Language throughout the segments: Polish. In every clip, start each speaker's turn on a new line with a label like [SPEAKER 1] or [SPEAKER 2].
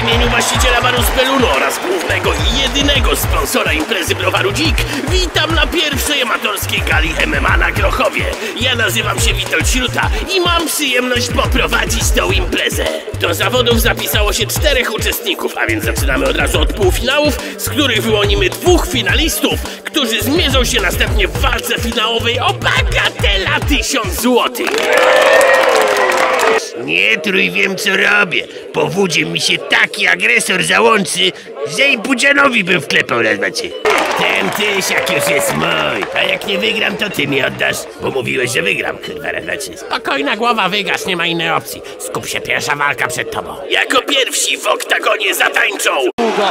[SPEAKER 1] W imieniu właściciela baru Speluno oraz głównego i jedynego sponsora imprezy browaru Dzik witam na pierwszej amatorskiej gali MMA na Grochowie. Ja nazywam się Witold Śruta i mam przyjemność poprowadzić tą imprezę. Do zawodów zapisało się czterech uczestników, a więc zaczynamy od razu od półfinałów, z których wyłonimy dwóch finalistów, którzy zmierzą się następnie w walce finałowej o bagatela 1000 złotych.
[SPEAKER 2] Nie trój, wiem co robię. Po wódzie mi się taki agresor załączy, że i Budzianowi bym wklepał raz trzy. Ten tysiak już jest mój, a jak nie wygram, to ty mi oddasz, bo mówiłeś, że wygram, kurwa, trzy.
[SPEAKER 1] Spokojna głowa, wygasz, nie ma innej opcji. Skup się, pierwsza walka przed tobą. Jako pierwsi w oktagonie zatańczą
[SPEAKER 3] długo.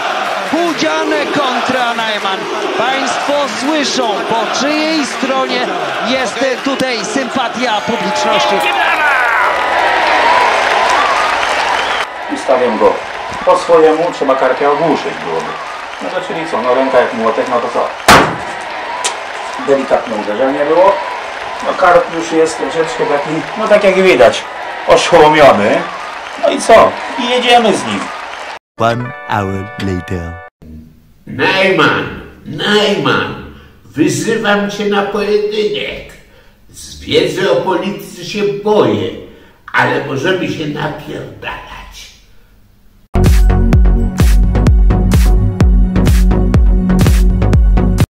[SPEAKER 3] Budziane kontra Najman. Państwo słyszą, po czyjej stronie jest tutaj sympatia publiczności.
[SPEAKER 4] Ustawiam go po swojemu, trzeba karpia ogłuszyć byłoby. No to czyli co, no ręka jak młotek, no to co? Delikatne uderzenie było. No karp już jest troszeczkę taki, no tak jak widać, oszołomiony. No i co? I jedziemy z nim.
[SPEAKER 5] One hour later.
[SPEAKER 6] Najman, Najman, wyzywam cię na pojedynek. Z wiedzy o polityce się boję, ale możemy się napierdać.